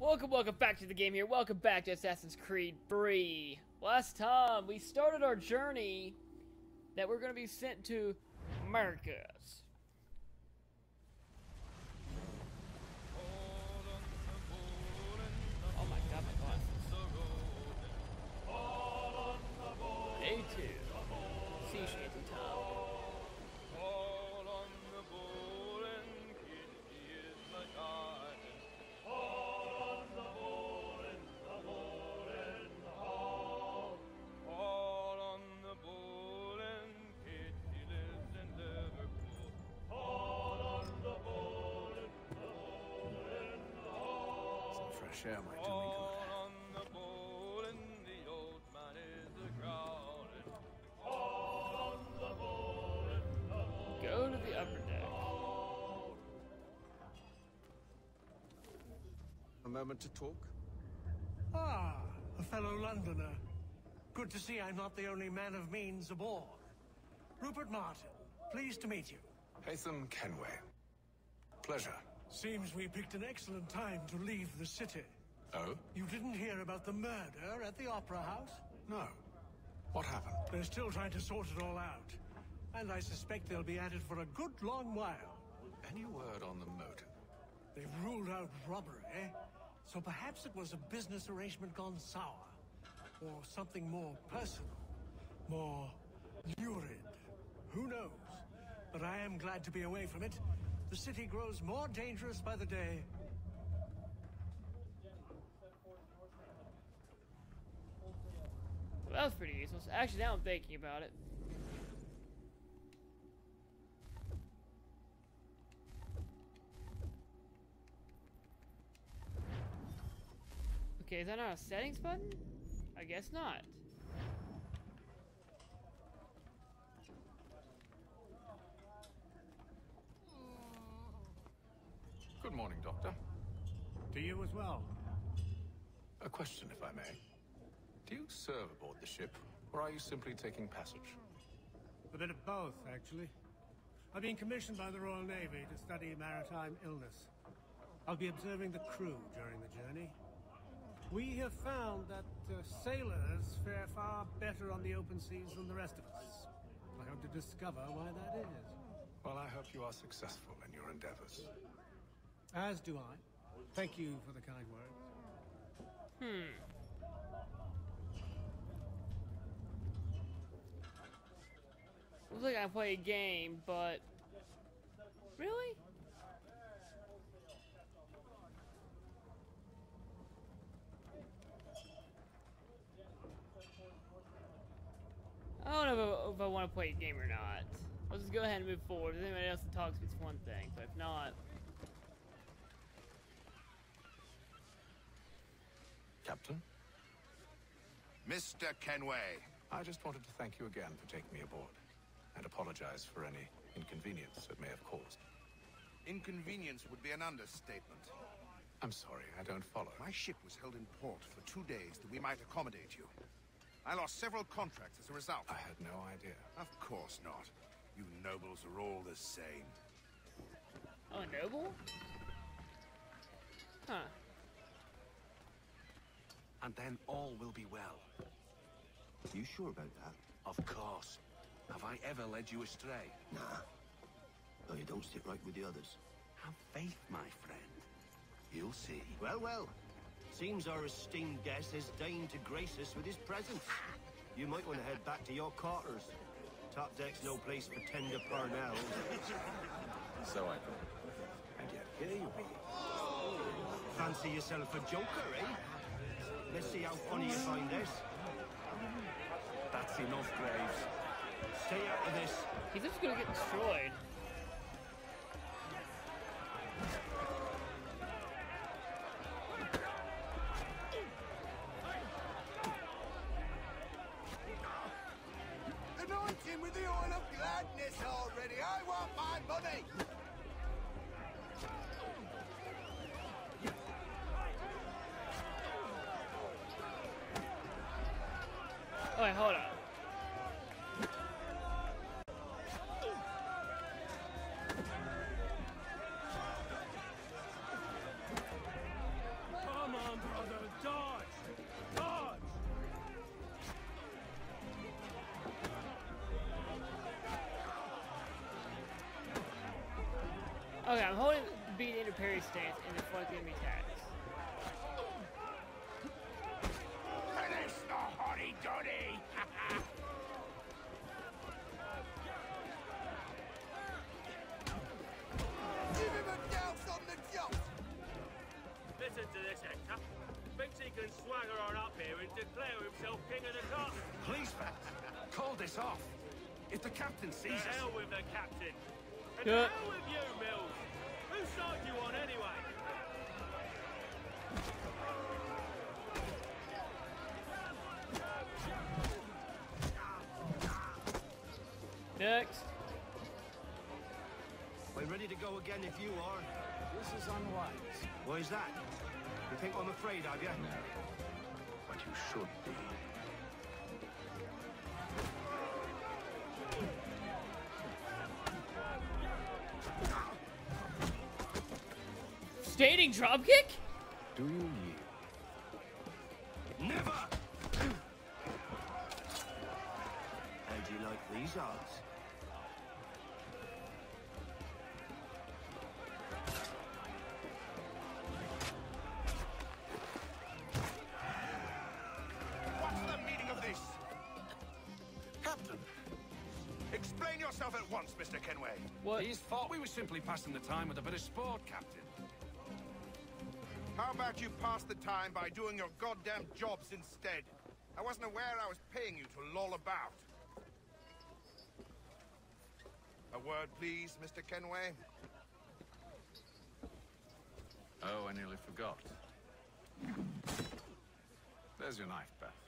Welcome, welcome back to the game here. Welcome back to Assassin's Creed 3. Last time, we started our journey that we're going to be sent to Marcus. Is a growling. Go to the upper deck. A moment to talk? Ah, a fellow Londoner. Good to see I'm not the only man of means aboard. Rupert Martin, pleased to meet you. Haytham Kenway. Pleasure. Seems we picked an excellent time to leave the city. Oh? You didn't hear about the murder at the Opera House? No. What happened? They're still trying to sort it all out. And I suspect they'll be at it for a good long while. Any word on the motive? They've ruled out robbery, so perhaps it was a business arrangement gone sour. Or something more personal, more lurid. Who knows? But I am glad to be away from it. The city grows more dangerous by the day. Well, that was pretty useless. Actually, now I'm thinking about it. Okay, is that not a settings button? I guess not. Good morning, Doctor. To you as well. A question, if I may. Do you serve aboard the ship, or are you simply taking passage? A bit of both, actually. I've been commissioned by the Royal Navy to study maritime illness. I'll be observing the crew during the journey. We have found that uh, sailors fare far better on the open seas than the rest of us. I hope to discover why that is. Well, I hope you are successful in your endeavors. As do I. Thank you for the kind words. Hmm. Looks like I play a game, but really? I don't know if I, if I want to play a game or not. Let's just go ahead and move forward. If anybody else that talks, it's one thing, but if not, Captain, Mr. Kenway, I just wanted to thank you again for taking me aboard, and apologize for any inconvenience it may have caused. inconvenience would be an understatement. I'm sorry, I don't follow. My ship was held in port for two days that we might accommodate you. I lost several contracts as a result. I had no idea. Of course not. You nobles are all the same. oh, noble? Huh. And then all will be well. You sure about that? Of course. Have I ever led you astray? Nah. Though you don't stick right with the others. Have faith, my friend. You'll see. Well, well. Seems our esteemed guest has deigned to grace us with his presence. You might want to head back to your quarters. Top deck's no place for tender parnells. So I thought. And yet here you are. Fancy yourself a joker, eh? Let's see how funny you find this. That's enough, Graves. Stay out of this. He's just gonna get destroyed. Anoint him with the oil of gladness already. I want my money. Okay, hold on. Come on, brother, dodge! Dodge! Okay, I'm holding beat into parry stance and the fucking attacks. To this, Hector. Thinks he can swagger on up here and declare himself king of the castle. Please, Pat, call this off. If the captain The sees us... hell with the captain. And Good. the hell with you, Mills. Whose side you on anyway? Next. We're ready to go again if you are. This is unwise. Why is that? You think I'm afraid of you? No. But you should be. Standing dropkick? At once, Mr. Kenway. What? He's thought we were simply passing the time with a bit of sport, Captain. How about you pass the time by doing your goddamn jobs instead? I wasn't aware I was paying you to loll about. A word, please, Mr. Kenway. Oh, I nearly forgot. There's your knife, Beth.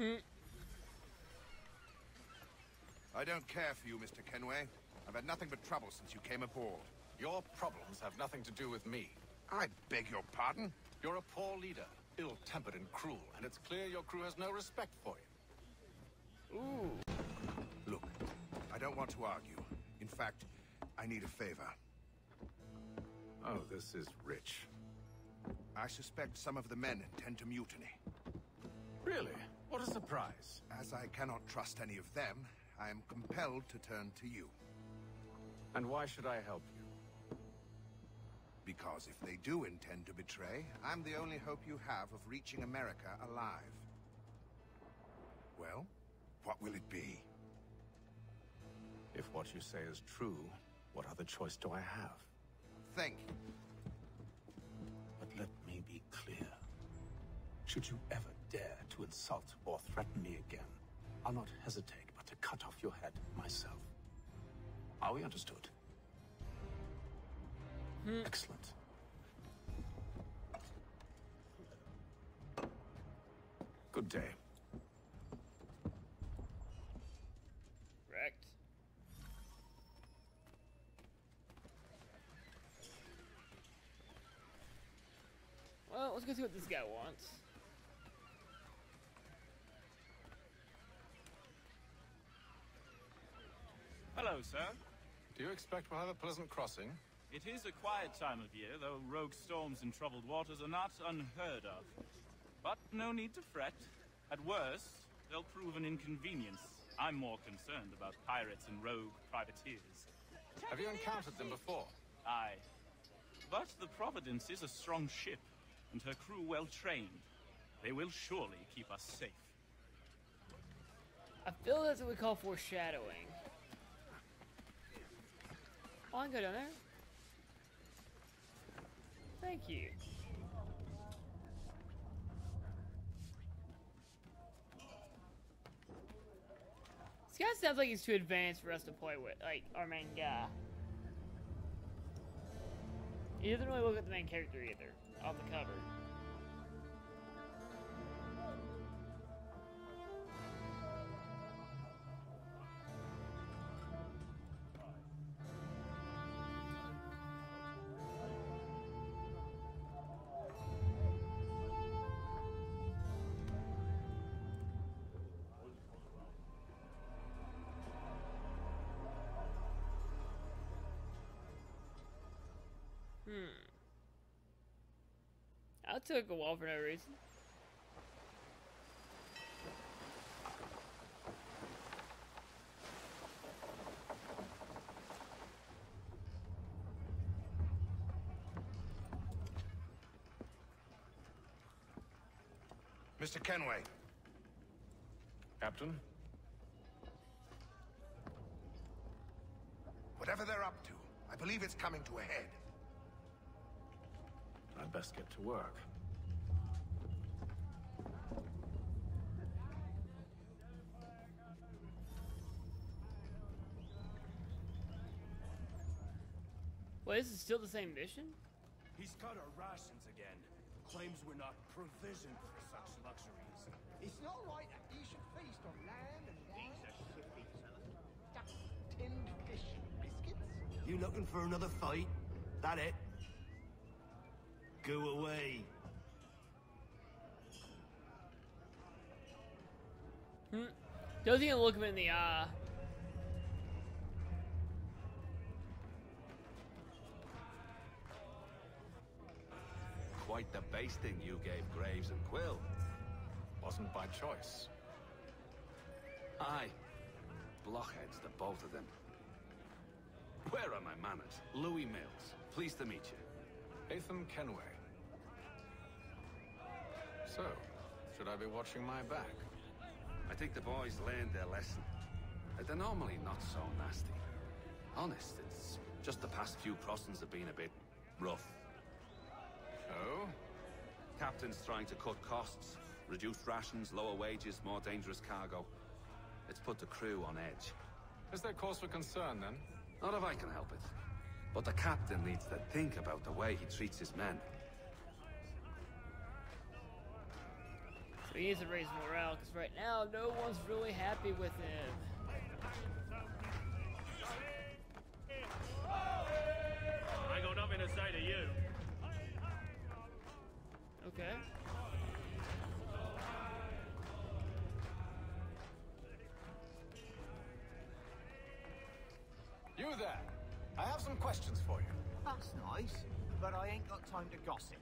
Hmm. I don't care for you, Mr. Kenway. I've had nothing but trouble since you came aboard. Your problems have nothing to do with me. I beg your pardon? You're a poor leader, ill-tempered and cruel, and it's clear your crew has no respect for you. Ooh. Look, I don't want to argue. In fact, I need a favor. Oh, this is rich. I suspect some of the men intend to mutiny. Really? What a surprise. As I cannot trust any of them, I am compelled to turn to you. And why should I help you? Because if they do intend to betray, I'm the only hope you have of reaching America alive. Well, what will it be? If what you say is true, what other choice do I have? Think. But let me be clear. Should you ever dare to insult or threaten me again, I'll not hesitate but to cut off your head myself. Are we understood? Hmm. Excellent. Good day. Correct. Well, let's go see what this guy wants. Hello, sir. Do you expect we'll have a pleasant crossing? It is a quiet time of year, though rogue storms and troubled waters are not unheard of. But no need to fret. At worst, they'll prove an inconvenience. I'm more concerned about pirates and rogue privateers. Have you encountered them before? Aye. But the Providence is a strong ship, and her crew well trained. They will surely keep us safe. I feel that's what we call foreshadowing. Oh, I can go down there. Thank you. This guy sounds like he's too advanced for us to play with, like our main guy. He doesn't really look at the main character either, off the cover. That took a while for no reason. Mr. Kenway. Captain? Whatever they're up to, I believe it's coming to a head. I'd best get to work. Wait, is it still the same mission? He's cut our rations again. Claims we're not provisioned for such luxuries. It's not right that you should feast on lamb and wine. Duck, tinned fish, biscuits. You looking for another fight? That it? Go away. Hmm. Doesn't even look him in the eye. Quite the basting you gave Graves and Quill. Wasn't by choice. Aye. Blockheads, the both of them. Where are my manners? Louis Mills. Pleased to meet you. Haytham Kenway. So, should I be watching my back? I think the boys learned their lesson. They're normally not so nasty. Honest, it's just the past few crossings have been a bit rough. Oh? Captain's trying to cut costs, reduce rations, lower wages, more dangerous cargo. It's put the crew on edge. Is there cause for concern, then? Not if I can help it. But the captain needs to think about the way he treats his men. So he needs to raise morale, because right now, no one's really happy with him. I got nothing to say to you. Okay. You there! I have some questions for you. That's nice, but I ain't got time to gossip.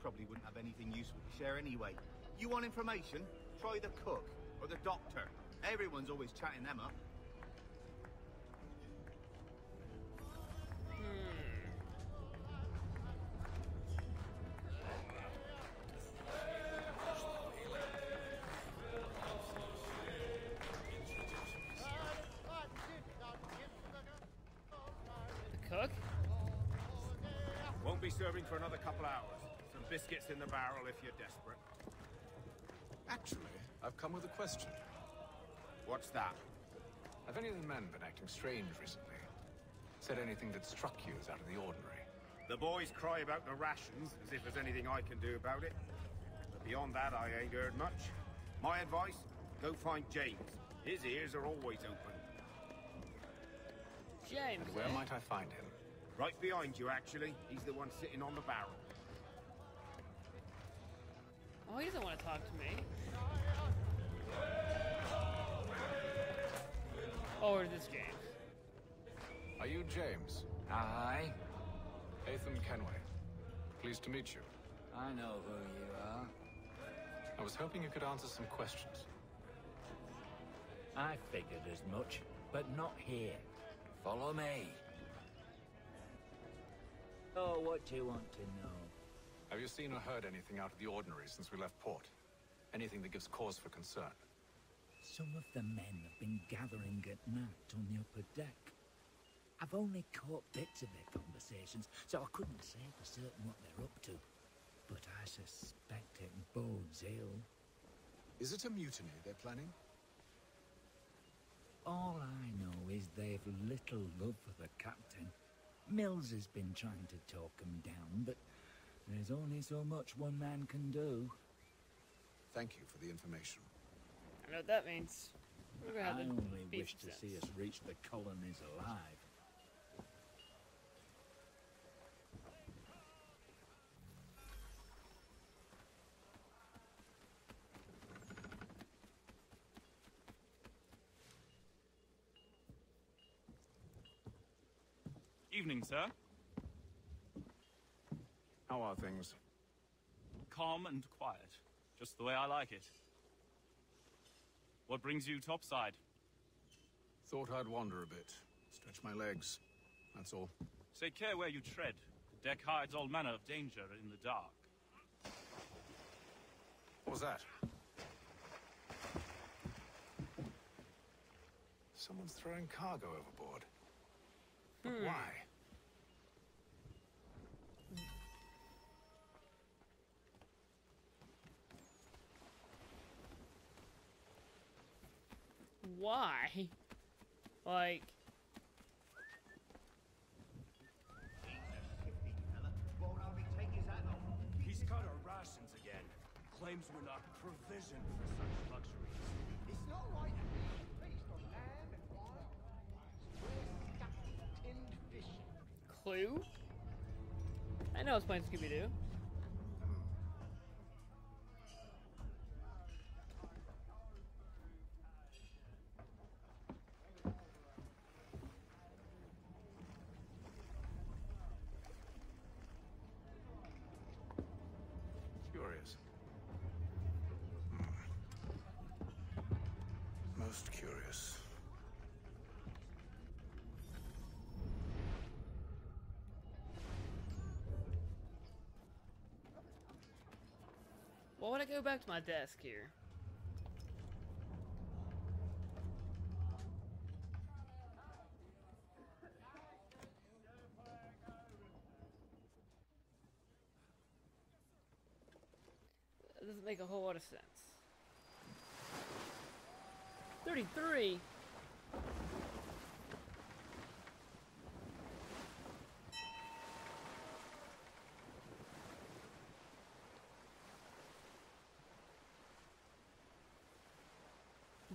Probably wouldn't have anything useful to share anyway. You want information? Try the cook or the doctor. Everyone's always chatting them up. The cook? Won't be serving for another couple hours. Some biscuits in the barrel if you're desperate. Actually, I've come with a question. What's that? Have any of the men been acting strange recently? Said anything that struck you as out of the ordinary? The boys cry about the rations, as if there's anything I can do about it. But beyond that, I ain't heard much. My advice? Go find James. His ears are always open. James. And where eh? might I find him? Right behind you, actually. He's the one sitting on the barrel. Oh, he doesn't want to talk to me. Oh, or this James. Are you James? Aye. Haytham Kenway. Pleased to meet you. I know who you are. I was hoping you could answer some questions. I figured as much, but not here. Follow me. Oh, what do you want to know? Have you seen or heard anything out of the ordinary since we left port? Anything that gives cause for concern? Some of the men have been gathering at night on the upper deck. I've only caught bits of their conversations, so I couldn't say for certain what they're up to. But I suspect it bodes ill. Is it a mutiny they're planning? All I know is they've little love for the captain. Mills has been trying to talk him down, but there's only so much one man can do. Thank you for the information. I know what that means. We're gonna have I only wish to sense. see us reach the colonies alive. Evening, sir. How are things? Calm and quiet. Just the way I like it. What brings you topside? Thought I'd wander a bit. Stretch my legs. That's all. Take care where you tread. The deck hides all manner of danger in the dark. What was that? Someone's throwing cargo overboard. Hmm. But why? Why? Like, He's cut our rations again. Claims we're not provisioned for such luxuries. It's not right to be based on land and water. We're stuck with tinned fish. Clue? I know it's playing Scooby Doo. Curious. Hmm. Most curious. Why would I go back to my desk here? That doesn't make a whole lot of sense. 33?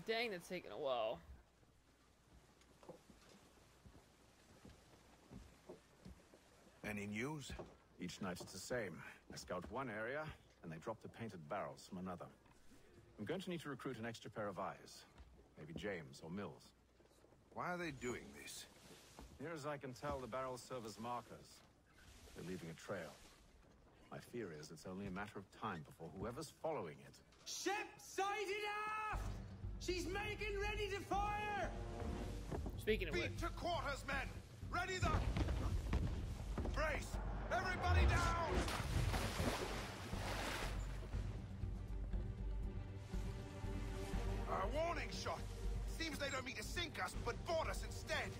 Dang, that's taking a while. Any news? Each night it's the same. I scout one area, and they drop the painted barrels from another. I'm going to need to recruit an extra pair of eyes. Maybe James or Mills. Why are they doing this? Near as I can tell, the barrels serve as markers. They're leaving a trail. My fear is it's only a matter of time before whoever's following it. Ship sighted aft! She's making ready to fire! Speaking of Beat to quarters, men! Ready the... Brace! Everybody down! A warning shot! Seems they don't mean to sink us, but board us instead!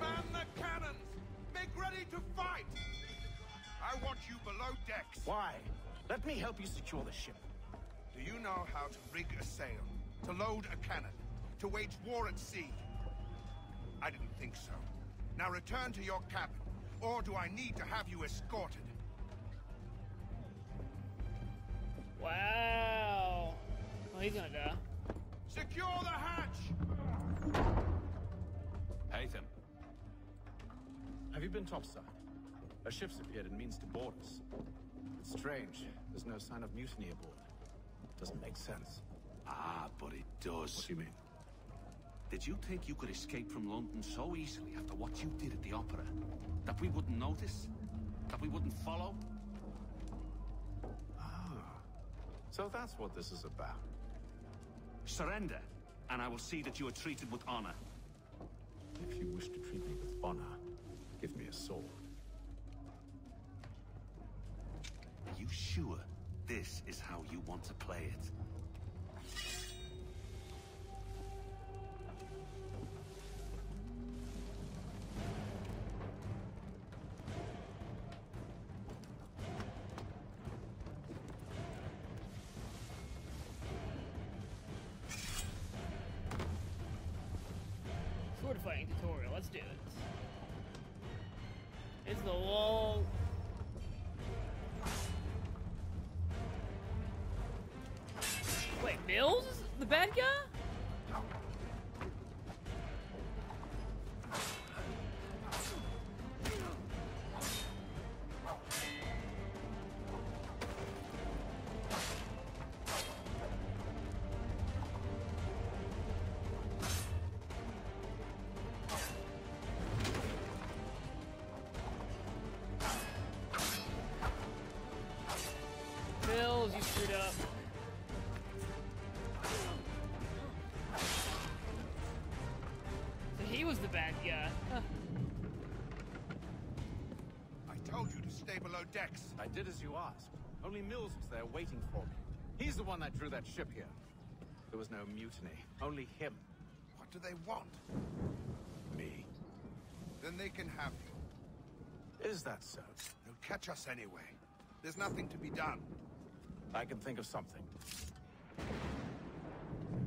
Man the cannons! Make ready to fight! I want you below decks! Why? Let me help you secure the ship. Do you know how to rig a sail? To load a cannon? To wage war at sea? I didn't think so. Now return to your cabin, or do I need to have you escorted? He's gonna die. Secure the hatch! Haytham. Have you been topside? A ship's appeared and means to board us. It's strange. There's no sign of mutiny aboard. Doesn't make sense. Ah, but it does. What do you mean? Did you think you could escape from London so easily after what you did at the opera? That we wouldn't notice? That we wouldn't follow? Ah. So that's what this is about. Surrender, and I will see that you are treated with honor. If you wish to treat me with honor, give me a sword. Are you sure this is how you want to play it? The bad guy? Was the bad guy. Huh. I told you to stay below decks. I did as you asked. Only Mills was there waiting for me. He's the one that drew that ship here. There was no mutiny. Only him. What What do they want? Me. Then they can have you. Is that so? They'll catch us anyway. There's nothing to be done. I can think of something.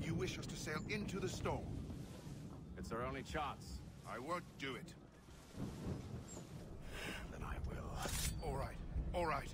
You wish us to sail into the storm? It's our only chance. I won't do it. Then I will. All right, all right.